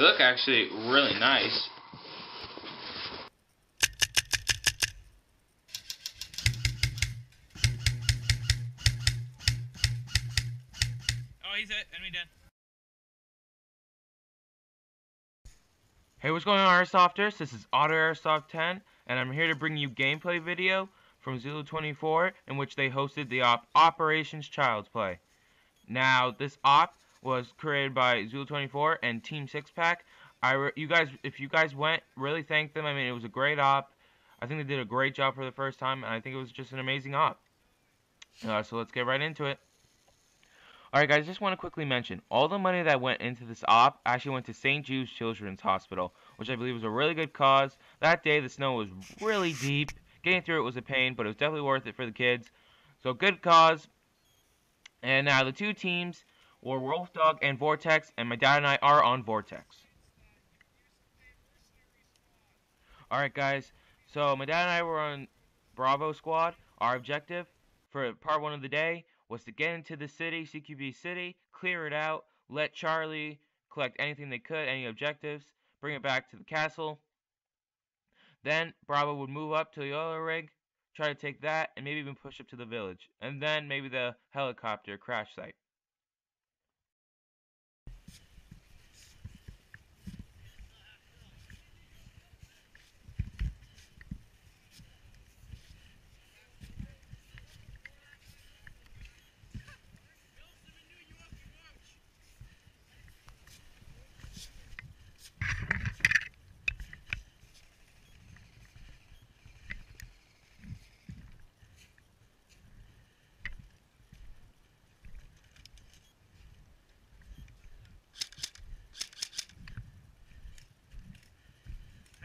They look actually really nice. Oh, he's it. Enemy dead. Hey, what's going on, Airsofters? This is Otter Airsoft 10, and I'm here to bring you gameplay video from Zulu 24, in which they hosted the op Operations Child's Play. Now, this op was created by Zulu 24 and Team Six Pack. I you guys, if you guys went, really thank them. I mean, it was a great op. I think they did a great job for the first time, and I think it was just an amazing op. Uh, so let's get right into it. Alright guys, just want to quickly mention, all the money that went into this op actually went to St. Jude's Children's Hospital, which I believe was a really good cause. That day the snow was really deep, getting through it was a pain, but it was definitely worth it for the kids. So good cause. And now the two teams were Wolf Dog and Vortex, and my dad and I are on Vortex. Alright guys, so my dad and I were on Bravo Squad. Our objective for part one of the day was to get into the city, CQB City, clear it out, let Charlie collect anything they could, any objectives, bring it back to the castle. Then Bravo would move up to the oil rig, try to take that, and maybe even push up to the village. And then maybe the helicopter crash site.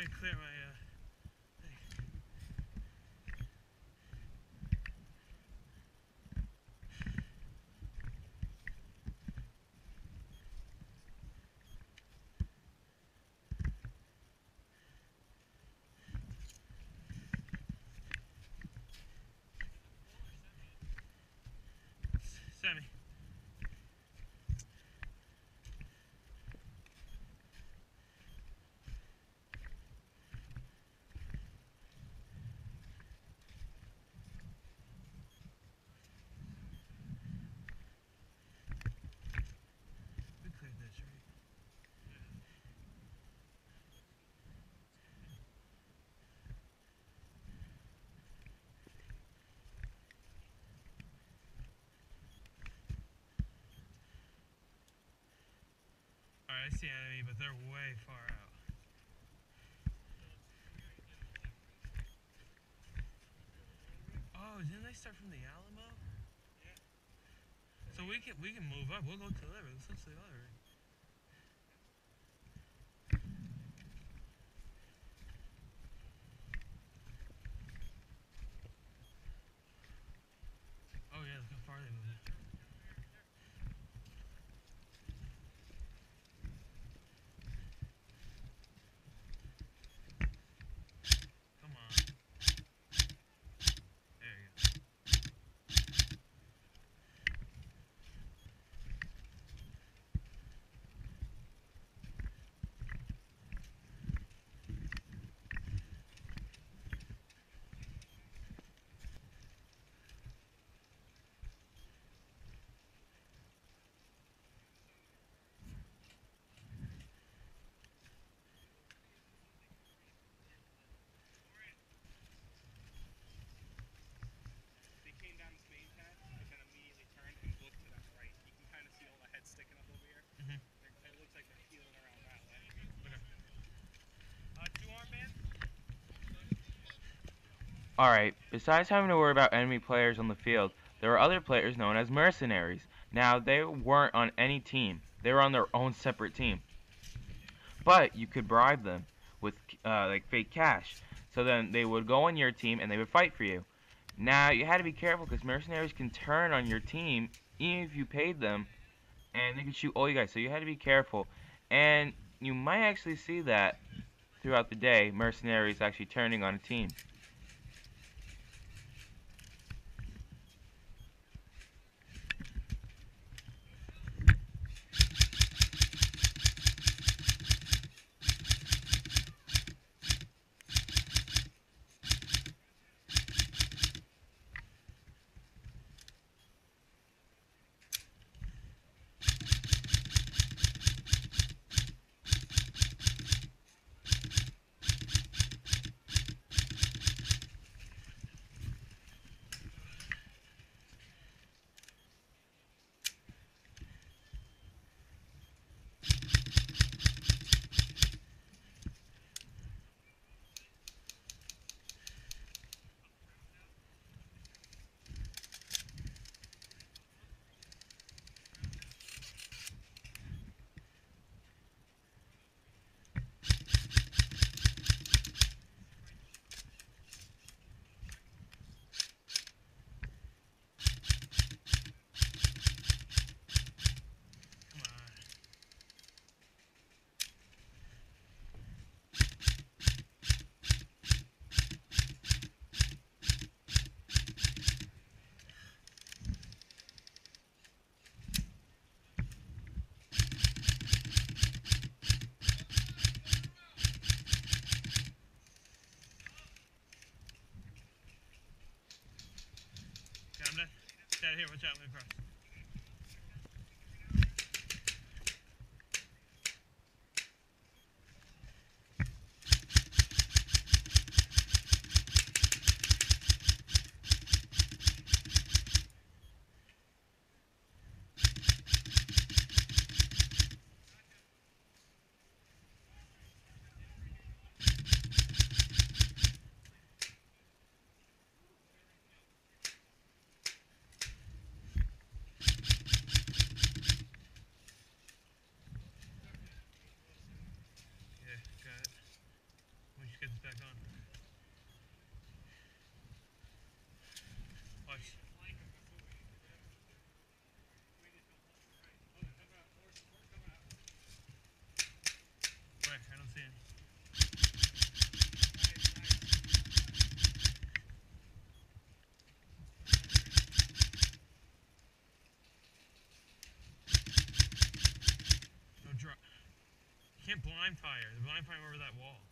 I didn't clear my, uh, thing. Semi. We cleared that tree. Alright, I see enemy, but they're way far out. Oh, didn't they start from the Alamo? Yeah. So we can we can move up. We'll go to the river. Let's go to the other rig. Oh yeah, look how far they moved. Come on. There you go. They came down this main path, but then immediately turned and looked to that right. You can kind of see all the heads sticking up over here. Mhm. They're, it looks like they're healing around that way. Uh, two arm man. Alright, besides having to worry about enemy players on the field, there were other players known as mercenaries. Now, they weren't on any team. They were on their own separate team. But you could bribe them with uh, like fake cash. So then they would go on your team and they would fight for you. Now, you had to be careful because mercenaries can turn on your team even if you paid them and they can shoot all you guys. So you had to be careful. And you might actually see that throughout the day, mercenaries actually turning on a team. out of here. Watch out. I'm. Lime Tire. The Lime Tire over that wall.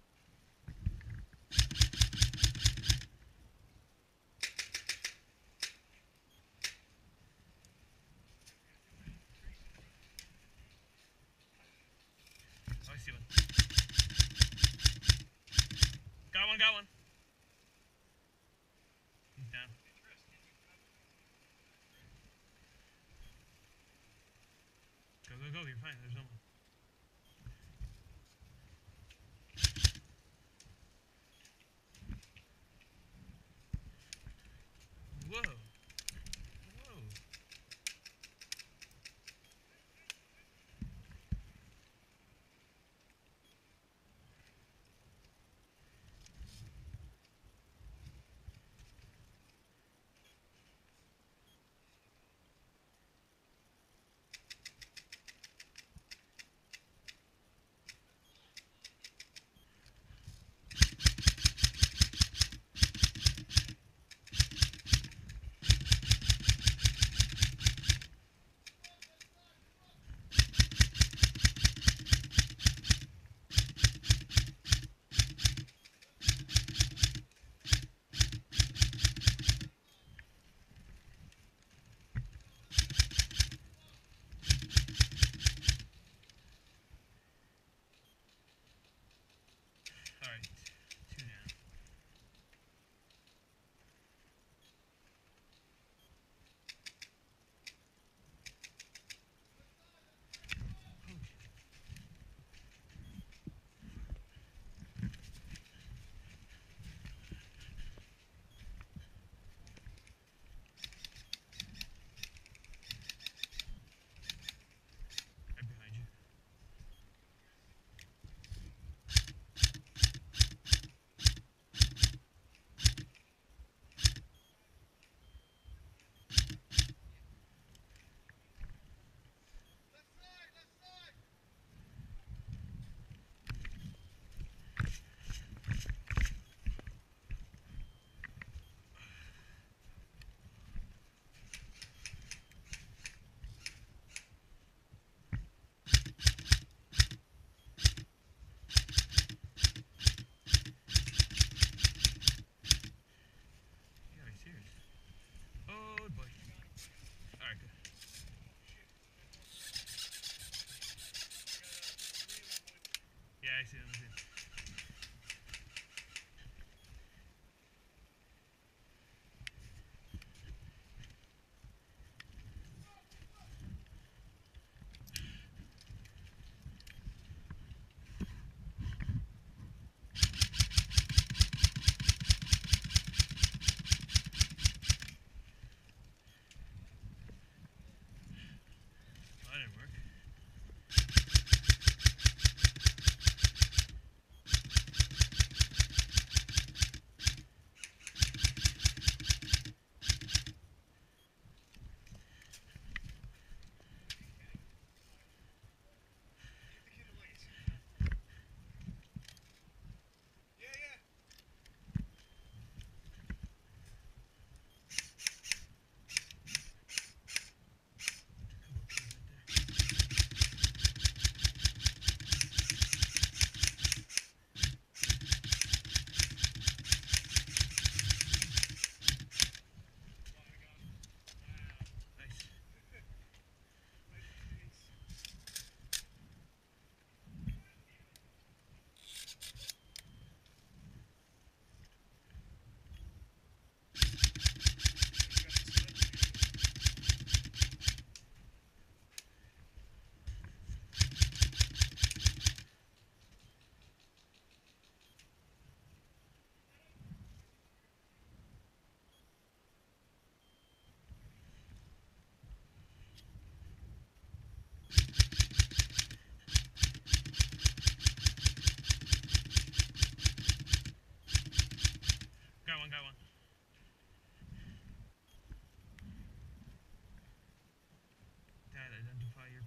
back to the other side.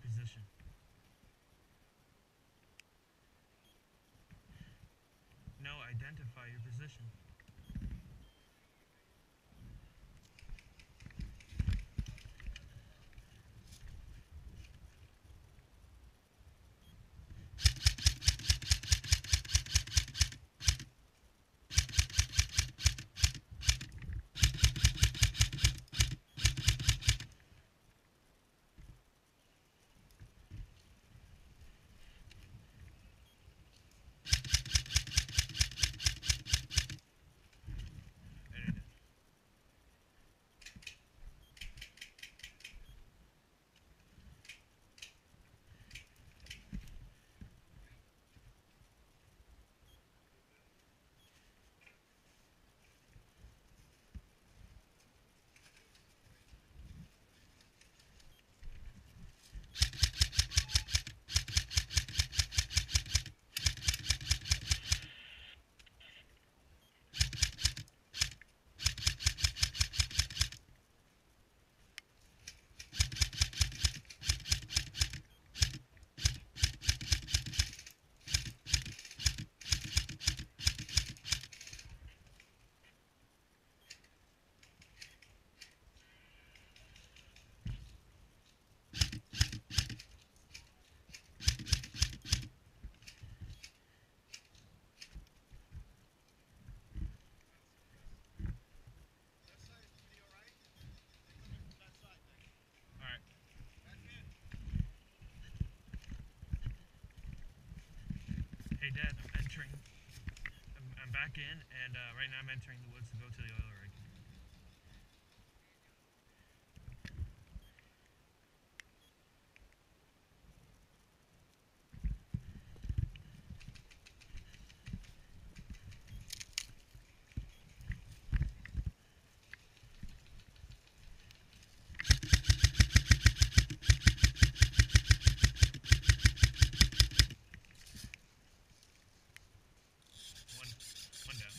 position. No, identify your position. Hey Dad, I'm entering. I'm, I'm back in, and uh, right now I'm entering the woods to go to the oil rig. One, one down.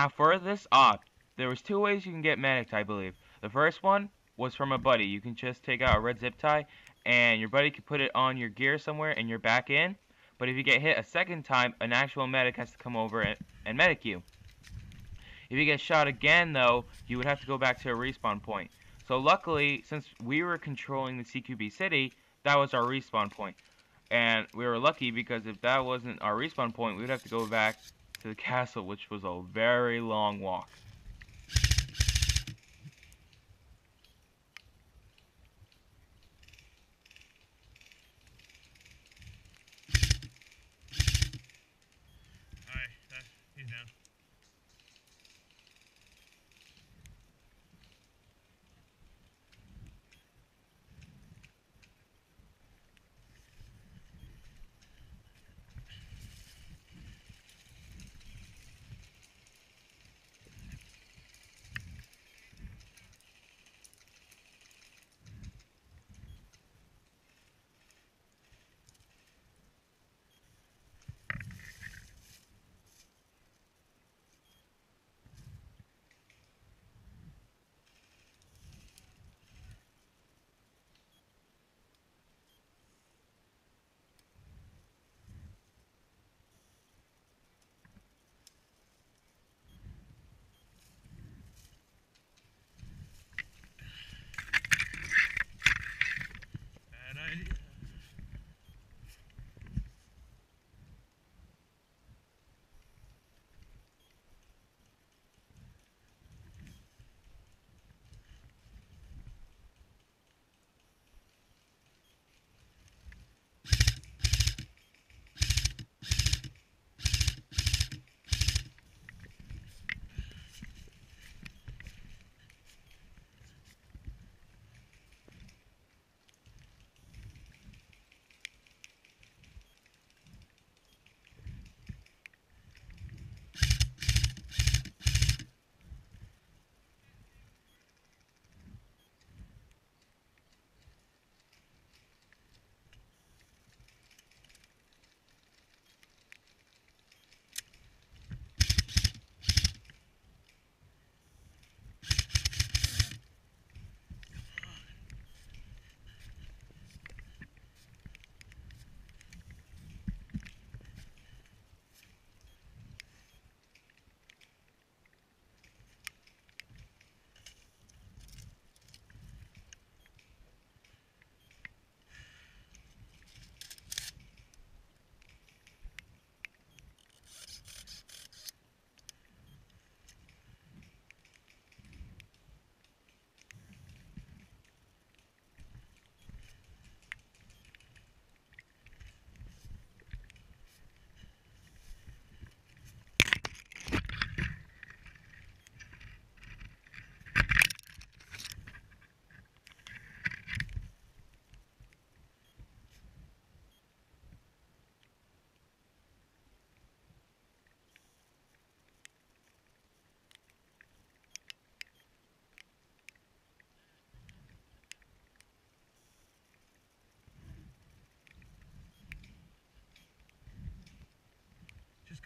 Now for this op, there was two ways you can get medics, I believe. The first one was from a buddy. You can just take out a red zip tie, and your buddy can put it on your gear somewhere, and you're back in. But if you get hit a second time, an actual medic has to come over and, and medic you. If you get shot again, though, you would have to go back to a respawn point. So luckily, since we were controlling the CQB city, that was our respawn point. And we were lucky because if that wasn't our respawn point, we would have to go back to the castle, which was a very long walk.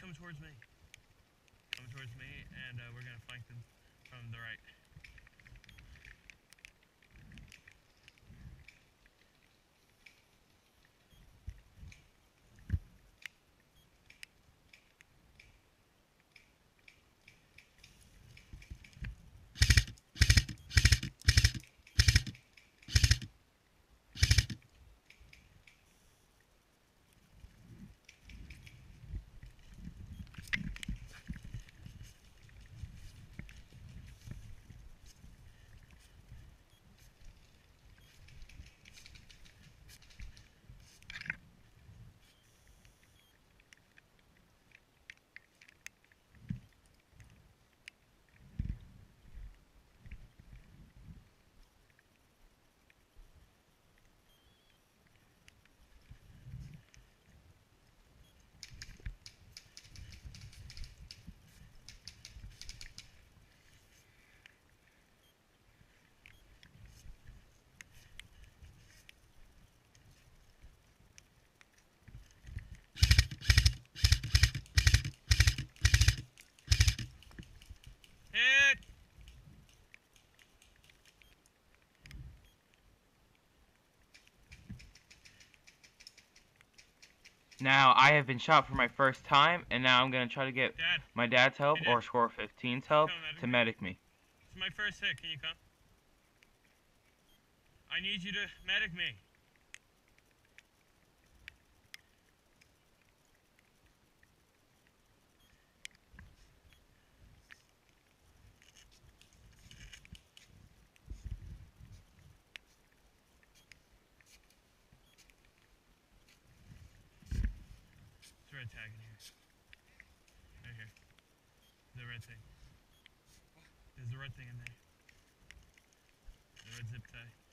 Coming towards me. Coming towards me, and uh, we're gonna flank them from the right. Hit! Now, I have been shot for my first time, and now I'm going to try to get Dad, my dad's help Hey, Dad. or Score 15's help Evan. to medic me. it's my first hit. Can you come? I need you to medic me. It's a red tag in here. Right here. The red thing. There's a red thing in there. The red zip tie.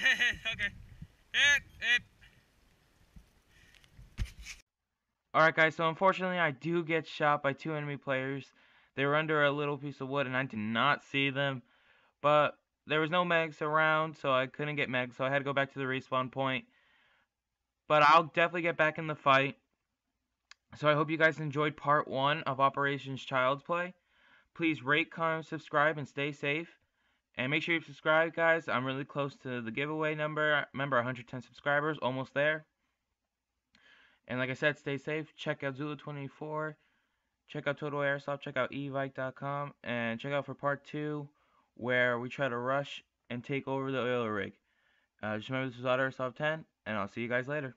Okay. Alright guys, so unfortunately I do get shot by two enemy players. They were under a little piece of wood and I did not see them. But there was no megs around, so I couldn't get megs, so I had to go back to the respawn point. But I'll definitely get back in the fight. So I hope you guys enjoyed part one of Operations Child's Play. Please rate, comment, subscribe, and stay safe. And make sure you subscribe, guys. I'm really close to the giveaway number. Remember, 110 subscribers, almost there. And like I said, stay safe. Check out Zulu24. Check out Totowa Airsoft. Check out evike.com. And check out for part two, where we try to rush and take over the oil rig. Uh, just remember, this is Otter Airsoft 10, and I'll see you guys later.